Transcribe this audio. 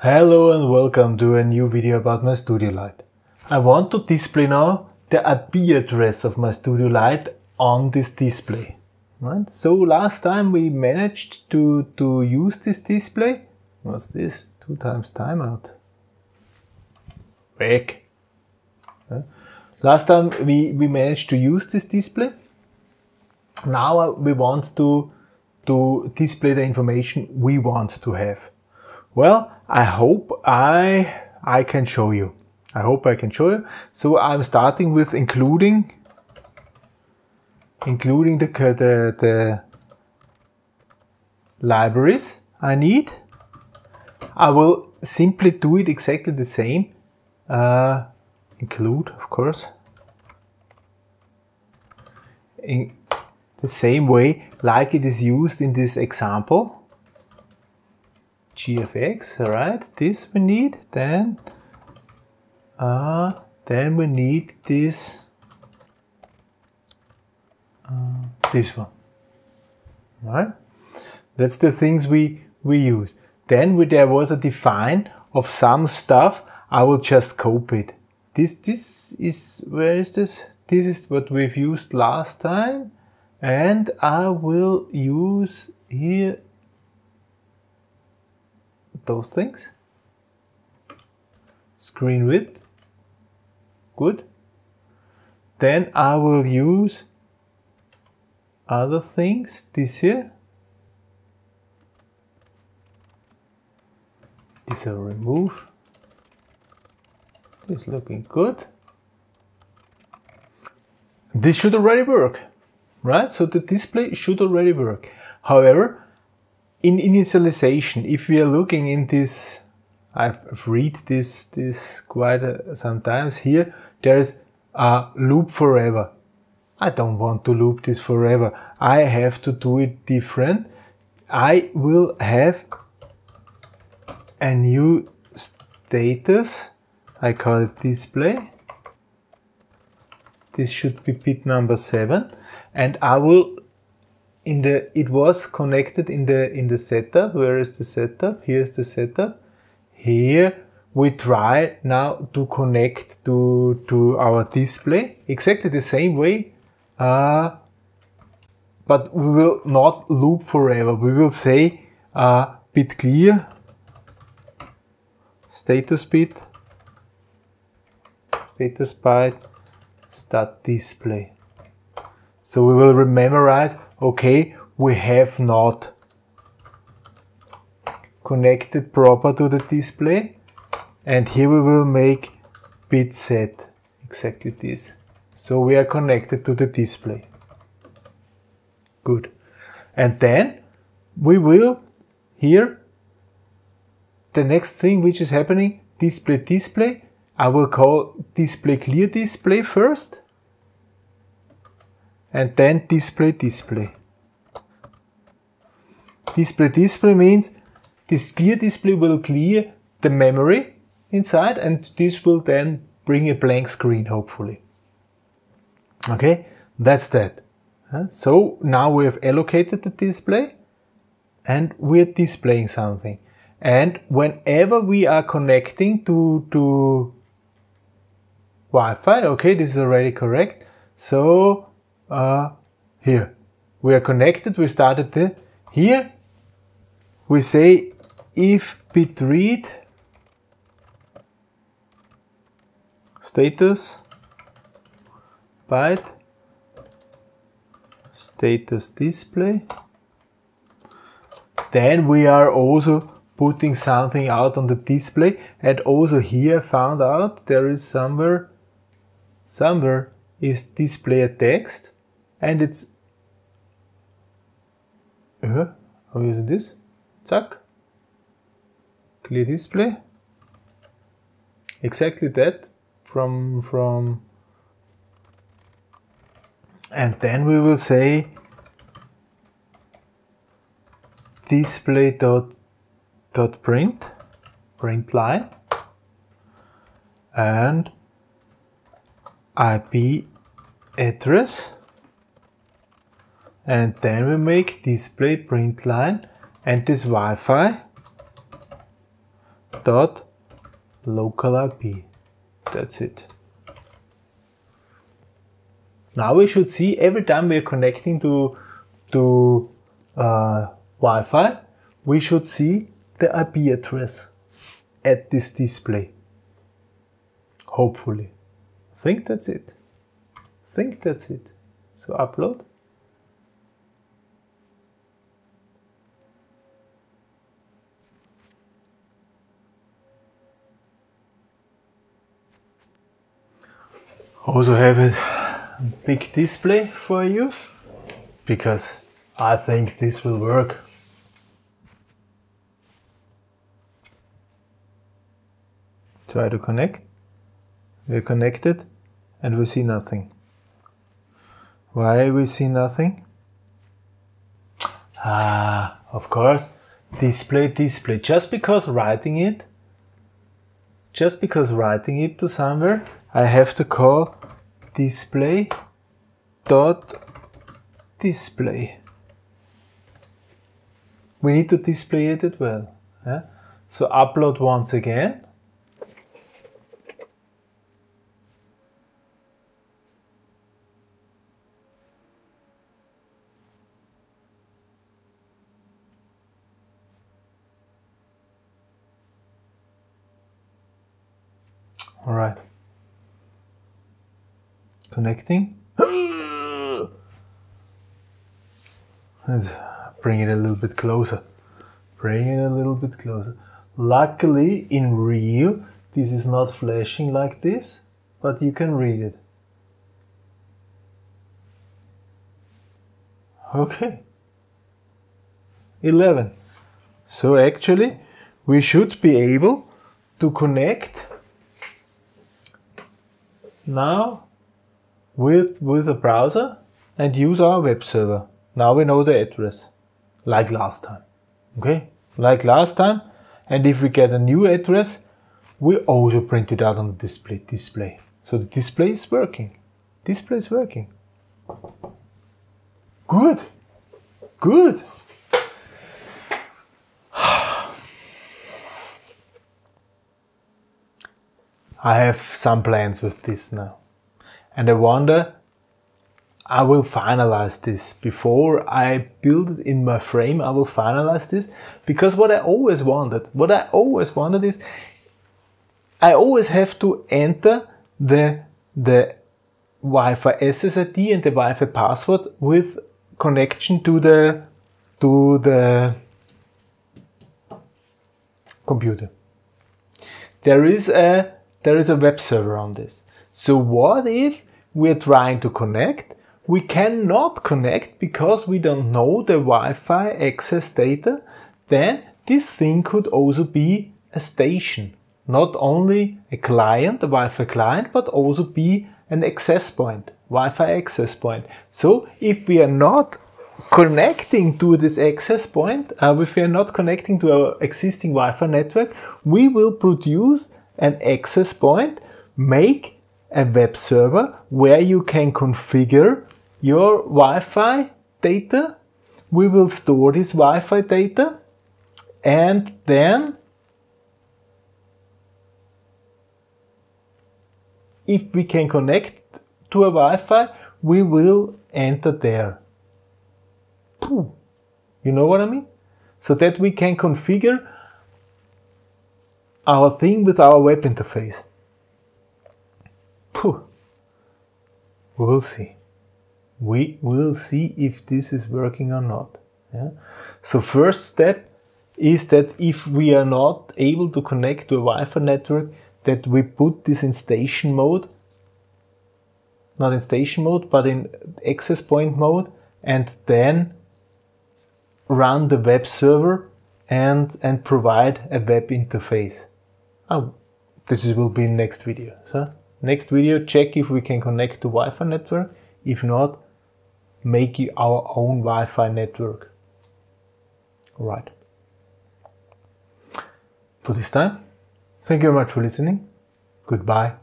Hello and welcome to a new video about my Studio Light. I want to display now the IP address of my Studio Light on this display. Right? So last time we managed to, to use this display. What's this? Two times timeout. Back. Last time we, we managed to use this display. Now uh, we want to, to display the information we want to have. Well, I hope I, I can show you. I hope I can show you. So I'm starting with including, including the, the, the libraries I need. I will simply do it exactly the same. Uh, include, of course. In the same way like it is used in this example gfx, right? This we need, then, uh, then we need this, uh, this one, right? That's the things we, we use. Then we, there was a define of some stuff, I will just copy it. This, this is, where is this? This is what we've used last time. And I will use here those things. Screen width, good. Then I will use other things, this here. This I'll remove. This looking good. This should already work, right? So the display should already work. However, in initialization, if we are looking in this, I've read this, this quite uh, sometimes here, there is a loop forever. I don't want to loop this forever. I have to do it different. I will have a new status. I call it display. This should be bit number seven. And I will in the it was connected in the in the setup. Where is the setup? Here's the setup. Here we try now to connect to to our display exactly the same way uh, but we will not loop forever. We will say uh, bit clear status bit status byte start display so we will memorize okay, we have not connected proper to the display. And here we will make bit set, exactly this. So we are connected to the display. Good. And then we will here, the next thing which is happening, display display, I will call display clear display first and then display display. Display display means this clear display will clear the memory inside and this will then bring a blank screen hopefully. Okay, that's that. So now we have allocated the display and we're displaying something. And whenever we are connecting to, to Wi-Fi, okay, this is already correct. So uh, here. We are connected, we started the, here. We say if bit read status byte status display. Then we are also putting something out on the display. And also here found out there is somewhere somewhere is display a text and it's uh, how is this? Zack clear display exactly that from from. And then we will say display dot dot print print line. And IP address and then we make display print line and this Wi-Fi dot local IP. That's it. Now we should see every time we are connecting to, to uh, Wi-Fi, we should see the IP address at this display. Hopefully. think that's it. think that's it. So upload. Also have a big display for you because I think this will work. Try to connect. We're connected and we see nothing. Why we see nothing? Ah, of course, display, display. Just because writing it, just because writing it to somewhere, I have to call display dot display. We need to display it as well. Yeah? So upload once again. All right. Connecting. Let's bring it a little bit closer. Bring it a little bit closer. Luckily, in real, this is not flashing like this, but you can read it. Okay. 11. So actually, we should be able to connect now with, with a browser and use our web server. Now we know the address, like last time. Okay, like last time. And if we get a new address, we also print it out on the display. display. So the display is working. Display is working. Good. Good. I have some plans with this now. And I wonder, I will finalize this before I build it in my frame. I will finalize this because what I always wanted, what I always wanted is I always have to enter the, the Wi-Fi SSID and the Wi-Fi password with connection to the, to the computer. There is a there is a web server on this. So what if we're trying to connect? We cannot connect because we don't know the Wi-Fi access data. Then this thing could also be a station. Not only a client, a Wi-Fi client, but also be an access point, Wi-Fi access point. So if we are not connecting to this access point, uh, if we are not connecting to our existing Wi-Fi network, we will produce an access point, make a web server where you can configure your Wi-Fi data. We will store this Wi-Fi data and then if we can connect to a Wi-Fi, we will enter there. You know what I mean? So that we can configure our thing with our web interface. We will see. We will see if this is working or not. Yeah? So first step is that if we are not able to connect to a Wi-Fi network, that we put this in station mode, not in station mode, but in access point mode, and then run the web server and, and provide a web interface. Oh, this will be next video. So next video, check if we can connect to Wi-Fi network. If not, make our own Wi-Fi network. All right. For this time, thank you very much for listening. Goodbye.